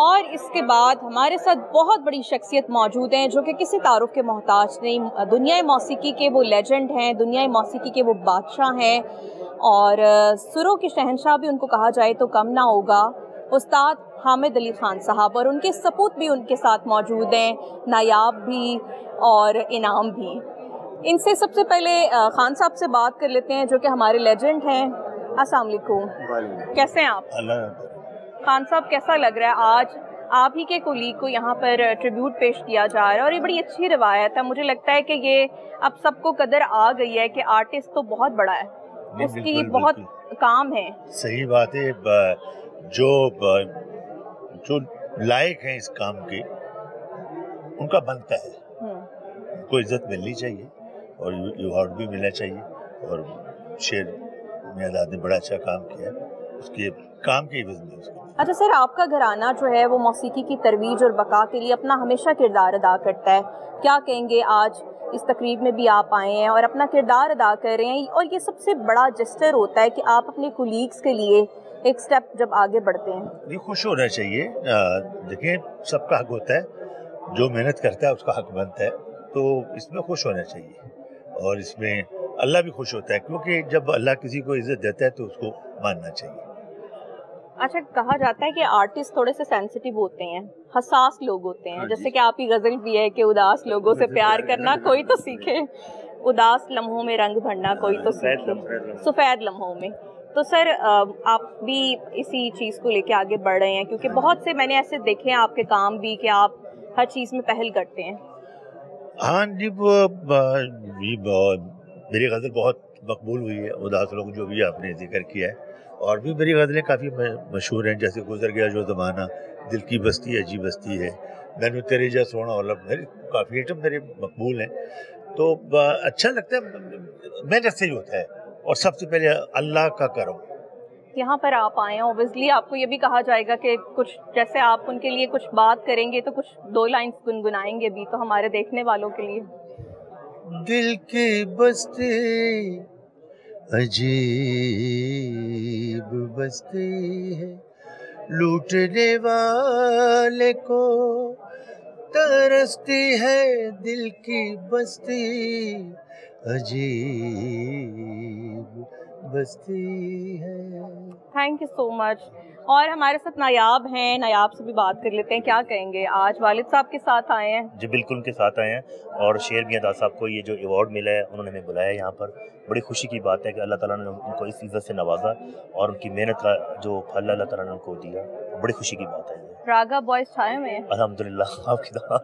और इसके बाद हमारे साथ बहुत बड़ी शख्सियत मौजूद हैं जो कि किसी तारुफ के मोहताज नहीं दुनिया मौसीकी के वो लेजेंड हैं दुनिया मौसीकी के वो बादशाह हैं। और सुरों के शहनशाह भी उनको कहा जाए तो कम ना होगा। उस्ताद हामिद अली ख़ान साहब और उनके सपूत भी उनके साथ मौजूद हैं नायाब भी और इनाम भी। इनसे सबसे पहले खान साहब से बात कर लेते हैं जो कि हमारे लेजेंड हैं। अस्सलाम वालेकुम। कैसे हैं आप? खान साहब कैसा लग रहा है आज? आप ही के कुलीग को यहाँ पर ट्रिब्यूट पेश किया जा रहा है और ये बड़ी अच्छी रिवायत है। मुझे लगता है कि ये अब सबको कदर आ गई है कि आर्टिस्ट तो बहुत बड़ा है। उसकी बिल्कुल, बहुत बिल्कुल। काम है। सही बात है जो जो लायक हैं इस काम के उनका बनता है। हम्म। उनको इज़्ज़त मिलनी चाहिए और अवार्ड भी मिलना चाहिए और शेर मियादाद ने बड़ा अच्छा काम किया उसके काम की अच्छा सर आपका घराना जो है वो मौसीकी की तरवीज और बका के लिए अपना हमेशा किरदार अदा करता है। क्या कहेंगे आज इस तकरीब में भी आप आए हैं और अपना किरदार अदा कर रहे हैं और ये सबसे बड़ा जस्टर होता है कि आप अपने कुलीग्स के लिए एक स्टेप जब आगे बढ़ते हैं। ये खुश होना चाहिए। देखिए सबका हक होता है। जो मेहनत करता है उसका हक बनता है। तो इसमें खुश होना चाहिए। और इसमें अल्लाह भी खुश होता है क्योंकि जब अल्लाह किसी को इज़्ज़त देता है तो उसको मानना चाहिए। अच्छा कहा जाता है कि आर्टिस्ट थोड़े से सेंसिटिव होते हैं हसास लोग होते हैं। हाँ जैसे कि आपकी गज़ल भी है कि उदास लोगों से प्यार करना कोई तो सीखे। उदास लम्हों में रंग भरना कोई तो सीखे। सफ़ेद लम्हों। में। तो सर आप भी इसी चीज़ को लेके आगे बढ़ रहे हैं क्योंकि बहुत से मैंने ऐसे देखे हैं आपके काम भी कि आप हर चीज़ में पहल करते हैं। हाँ जी वो मेरी गज़ल बहुत मकबूल हुई है उदास लोग जो भी आपने ज़िक्र किया है। और भी मेरी गज़लें काफ़ी मशहूर हैं जैसे गुजर गया जो ज़माना दिल की बस्ती अजीब बस्ती है मैंने तेरे जा सोना वाला मेरे काफ़ी आइटम मेरे मकबूल हैं। तो अच्छा लगता है मेहनत से ही होता है और सबसे पहले अल्लाह का करो यहाँ पर आप आए हैं ओबियसली आपको ये भी कहा जाएगा कि कुछ जैसे आप उनके लिए कुछ बात करेंगे तो कुछ दो लाइंस गुनगुनाएँगे भी तो हमारे देखने वालों के लिए। दिल की बस्ती अजीब बस्ती है। लूटने वाले को तरसती है दिल की बस्ती। अजीब बस्ती है। थैंक यू सो मच और हमारे साथ नायाब हैं। नायाब से भी बात कर लेते हैं। क्या कहेंगे? आज वालिद साहब के साथ आए हैं। जी बिल्कुल उनके साथ आए हैं और शेर मियाँ दास साहब को ये जो अवार्ड मिला है उन्होंने हमें बुलाया यहाँ पर। बड़ी खुशी की बात है कि अल्लाह ताला ने उनको इस इज़्ज़त से नवाजा और उनकी मेहनत का जो फल अल्लाह ताला ने उनको दिया। बड़ी खुशी की बात है रागा बॉयज़ छाए में अल्हम्दुलिल्लाह आपकी दवा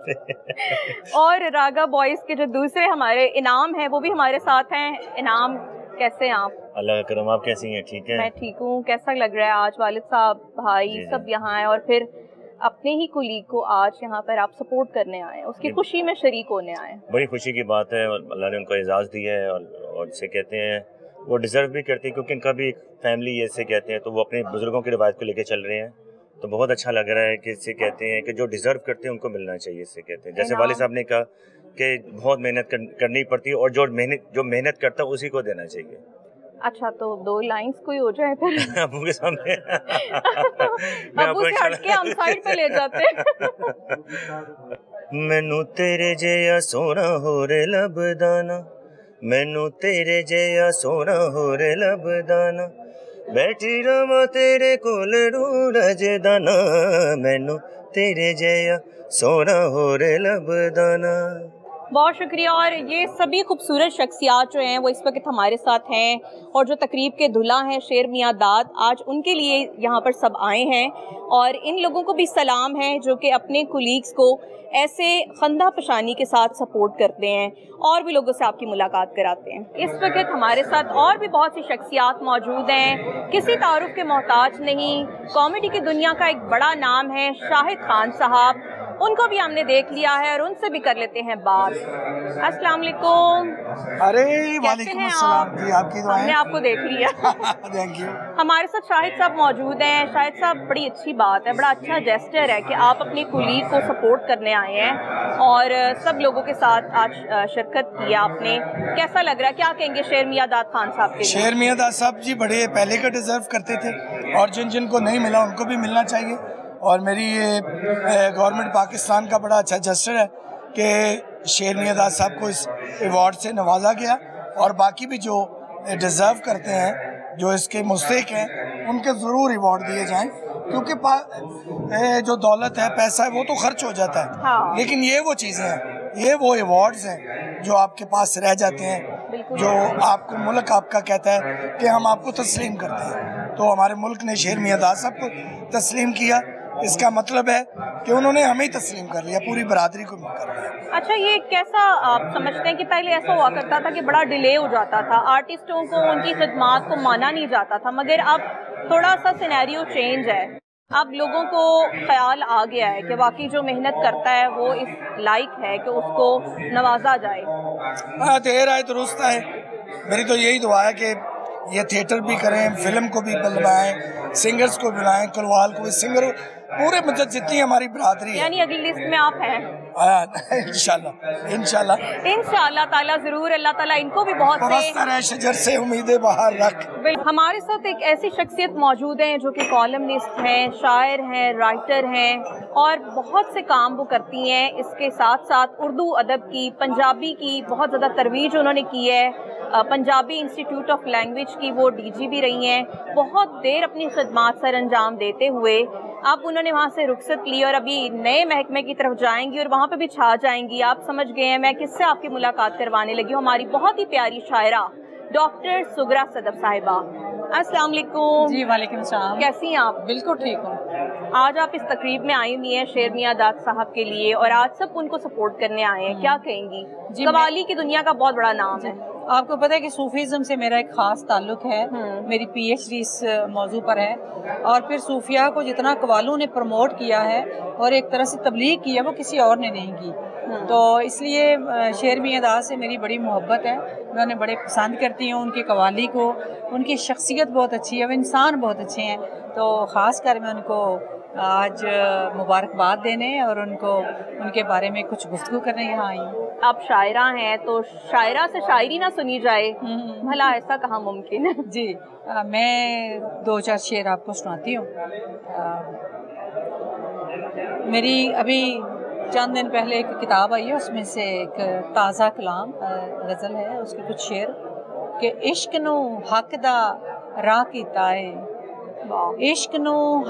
और रागा बॉयज़ के जो दूसरे हमारे इनाम हैं वो भी हमारे साथ हैं। इनाम कैसे आप? अल्लाह का करम आप कैसी हैं? ठीक है? मैं ठीक हूँ। कैसा लग रहा है आज? वालिद साहब भाई सब यहाँ आए और फिर अपने ही कुलीग को आज यहाँ पर आप सपोर्ट करने आए उसकी खुशी में शरीक होने आए बड़ी खुशी की बात है अल्लाह ने उनको एजाज़ दिया है और, और से कहते हैं वो डिज़र्व भी करती है क्योंकि इनका भी फैमिली ऐसे कहते हैं तो वो अपने बुज़ुर्गों की रिवायत को लेकर चल रहे हैं। तो बहुत अच्छा लग रहा है कि इससे कहते हैं कि जो डिज़र्व करते हैं उनको मिलना चाहिए इससे कहते हैं। जैसे वाले साहब ने कहा कि बहुत मेहनत करनी पड़ती है और जो मेहनत जो मेहनत करता है उसी को देना चाहिए। अच्छा तो दो लाइंस कोई हो जाए फिर? अबू के सामने। अबू से हटके हम साइड पे ले जाते मैनू तेरे जया सोना हो रे लबदाना। मैनू तेरे जया सोना हो रे लबदाना। बैठी रवा तेरे कोल रूरज दाना मैनू तेरे जया सोना हो रे लबदाना। बहुत शुक्रिया। और ये सभी खूबसूरत शख्सियात जो हैं, वो इस वक्त हमारे साथ हैं और जो तकरीब के दुल्हा हैं, शेर मियाँ दाद, आज उनके लिए यहाँ पर सब आए हैं। और इन लोगों को भी सलाम है, जो कि अपने कुलीग्स को ऐसे खंदा पशानी के साथ सपोर्ट करते हैं और भी लोगों से आपकी मुलाकात कराते हैं। इस वक्त हमारे साथ और भी बहुत सी शख्सियात मौजूद हैं। किसी तारुफ के मोहताज नहीं, कॉमेडी की दुनिया का एक बड़ा नाम है शाहिद खान साहब। उनको भी हमने देख लिया है और उनसे भी कर लेते हैं बात। अस्सलाम वालेकुम। अरे वालेकुम अस्सलाम जी आपकी दुआ हमने आपको देख लिया। थैंक यू हमारे साथ शाहिद साहब मौजूद हैं। शाहिद साहब बड़ी अच्छी बात है बड़ा अच्छा जेस्टर है कि आप अपनी कुलीग को सपोर्ट करने आए हैं और सब लोगों के साथ आज शिरकत की आपने। कैसा लग रहा है? क्या कहेंगे शेर मियादाद खान साहब के शेर मियादाद साहब जी बड़े पहले का डिजर्व करते थे और जिन जिनको नहीं मिला उनको भी मिलना चाहिए। और मेरी ये गवर्नमेंट पाकिस्तान का बड़ा अच्छा जस्टर है कि शेर मियादास साहब को इस अवार्ड से नवाजा गया और बाकी भी जो डिज़र्व करते हैं जो इसके मुस्तक हैं उनके ज़रूर अवार्ड दिए जाएँ। क्योंकि जो दौलत है पैसा है वो तो खर्च हो जाता है। हाँ। लेकिन ये वो चीज़ें हैं ये वो अवार्ड्स हैं जो आपके पास रह जाते हैं जो आपको मुल्क आपका कहता है कि हम आपको तस्लीम करते हैं। तो हमारे मुल्क ने शेर मियादास साहब को तस्लीम किया इसका मतलब है कि उन्होंने हमें ही तस्लीम कर लिया पूरी बरादरी को कर लिया। अच्छा ये कैसा आप समझते हैं कि पहले ऐसा हुआ करता था कि बड़ा डिले हो जाता था? आर्टिस्टों को उनकी खदमात को माना नहीं जाता था मगर अब थोड़ा सा सिनेरियो चेंज है। अब लोगों को ख्याल आ गया है कि वाकई जो मेहनत करता है वो इस लायक है कि उसको नवाजा जाए। हाँ देर आए दुरुस्त आए मेरी तो यही दुआ है कि ये थिएटर भी करें फ़िल्म को भी बुलवाएँ सिंगर्स को बुलाएँ कुलवाल को सिंगर पूरे मतलब जितनी हमारी बरादरी यानी अगली लिस्ट में आप हैं। इंशाल्लाह इंशाल्लाह। इंशाल्लाह ताला ज़रूर अल्लाह ताला इनको भी बहुत से शजर से उम्मीदें बाहर रख। हमारे साथ एक ऐसी शख्सियत मौजूद है जो कि कॉलमनिस्ट हैं शायर हैं राइटर हैं और बहुत से काम वो करती हैं। इसके साथ साथ उर्दू अदब की पंजाबी की बहुत ज़्यादा तरवीज उन्होंने की है। पंजाबी इंस्टीट्यूट ऑफ़ लैंग्वेज की वो डीजी भी रही हैं। बहुत देर अपनी खदमात सर अंजाम देते हुए अब उन्होंने वहाँ से रुखसत ली और अभी नए महकमे की तरफ़ जाएँगी और वहाँ पे भी छा जाएँगी। आप समझ गए हैं मैं किससे आपकी मुलाकात करवाने लगी हूँ। हमारी बहुत ही प्यारी शायरा डॉक्टर सुगरा सदब साहिबा। अस्सलाम वालेकुम। जी वालेकुम सलाम। कैसी हैं आप? बिल्कुल ठीक हूँ। आज आप इस तकरीब में आई हुई हैं शेर मियाँ दाद साहब के लिए और आज सब उनको सपोर्ट करने आए हैं। क्या कहेंगी? कवाली की दुनिया का बहुत बड़ा नाम है। आपको पता है कि सूफीज़म से मेरा एक ख़ास ताल्लुक है। हम्म। मेरी पीएचडी इस मौजू पर है। और फिर सूफिया को जितना कवालों ने प्रमोट किया है और एक तरह से तबलीग की है वो किसी और ने नहीं की। हम्म। तो इसलिए शेर मियादा से मेरी बड़ी मोहब्बत है। मैं उन्हें बड़े पसंद करती हूँ उनकी कवाली को। उनकी शख्सियत बहुत अच्छी है वो इंसान बहुत अच्छे हैं। तो ख़ास कर मैं उनको आज मुबारकबाद देने और उनको उनके बारे में कुछ गुफ्तु करने यहाँ आई आप शायरा हैं तो शायरा से शायरी ना सुनी जाए। हम्म, हम्म। भला ऐसा कहाँ मुमकिन है? जी आ, मैं दो चार शेर आपको सुनाती हूँ। मेरी अभी चंद दिन पहले एक किताब आई है उसमें से एक ताज़ा कलाम गज़ल है उसके कुछ शेर। कि इश्क नु हक दा राह कीता है इश्क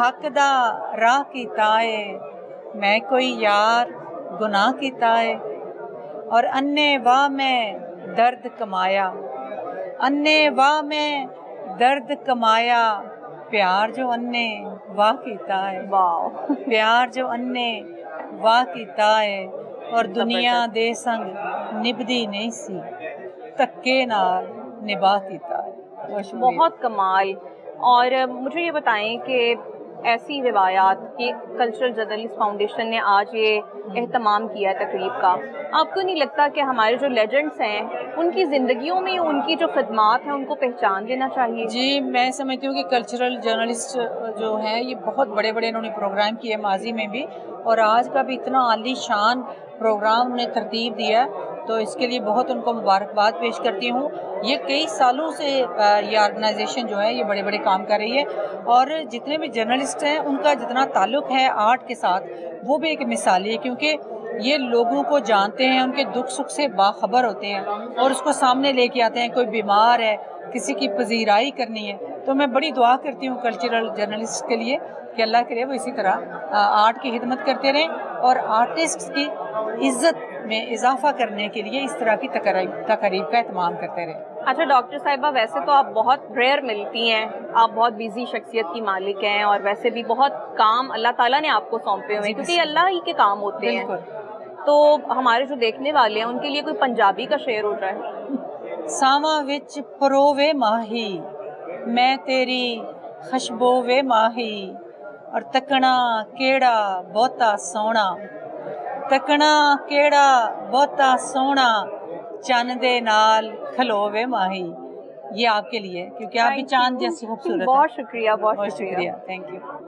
हक दा राह कीता है। मैं कोई यार गुनाह कीता है। और अन्ने वाह में दर्द कमाया। अन्ने वाह में दर्द कमाया। प्यार जो अन्ने वाह कीता है। वाह प्यार जो अन्ने वाह कीता है। और दुनिया दे संग निभदी नहीं सी। धक्के निभा कीता है। बहुत कमाल। और मुझे ये बताएँ कि ऐसी रिवायात कि कल्चरल जर्नलिस्ट फाउंडेशन ने आज ये अहतमाम किया है तकरीब का, आपको नहीं लगता कि हमारे जो लेजेंड्स हैं, उनकी ज़िंदगियों में उनकी जो खदमात हैं, उनको पहचान देना चाहिए? जी, मैं समझती हूँ कि कल्चरल जर्नलिस्ट जो हैं, ये बहुत बड़े बड़े इन्होंने प्रोग्राम किए माजी में भी और आज का भी इतना आली शान प्रोग्राम उन्हें तरतीब दिया तो इसके लिए बहुत उनको मुबारकबाद पेश करती हूँ। ये कई सालों से ये ऑर्गेनाइजेशन जो है, ये बड़े बड़े काम कर रही है और जितने भी जर्नलिस्ट हैं, उनका जितना ताल्लुक है आर्ट के साथ, वो भी एक मिसाली है क्योंकि ये लोगों को जानते हैं, उनके दुख सुख से बाखबर होते हैं और उसको सामने लेके आते हैं, कोई बीमार है, किसी की पजीराई करनी है। तो मैं बड़ी दुआ करती हूँ कल्चरल जर्नलिस्ट के लिए कि अल्लाह करे वो इसी तरह आर्ट की खिदमत करते रहें और आर्टिस्ट की इज़्ज़त में इजाफा करने के लिए इस तरह की तकरीब का अहतमाम करते रहे। अच्छा डॉक्टर साहिबा वैसे तो आप बहुत रेयर मिलती हैं। आप बहुत बिज़ी शख्सियत की मालिक हैं और वैसे भी बहुत काम अल्लाह ताला ने आपको सौंपे हुए हैं क्योंकि अल्लाह ही के काम होते हैं। तो हमारे जो देखने वाले हैं उनके लिए कोई पंजाबी का शेर हो? जाए सावा विच परोवे माही मैं तेरी खशबोवे माही और तकना केड़ा बहुता सोना। तकना केड़ा बहुता सोना चन दे नाल खलोवे माही ये आपके लिए क्योंकि आप भी चाँद जैसी खूबसूरत बहुत शुक्रिया बहुत शुक्रिया थैंक यू